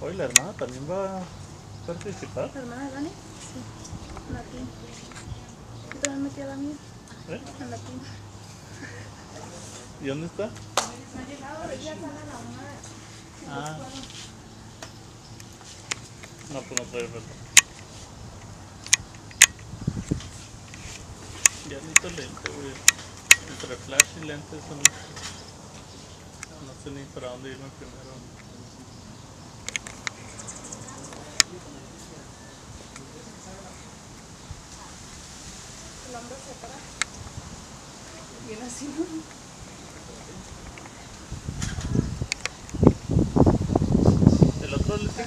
Hoy la hermana también va a participar. ¿La hermana de Dani? Sí. Martín. Yo también metí a la mía. ¿Eh? A Martín. ¿Y dónde está? No ha llegado, ya sale a la una. Ah. No, pues no trae reloj. Ya necesito lente, güey. Entre flash y lentes son... No sé ni para dónde irme primero. El hombre se para. Bien así, ¿no? El otro lente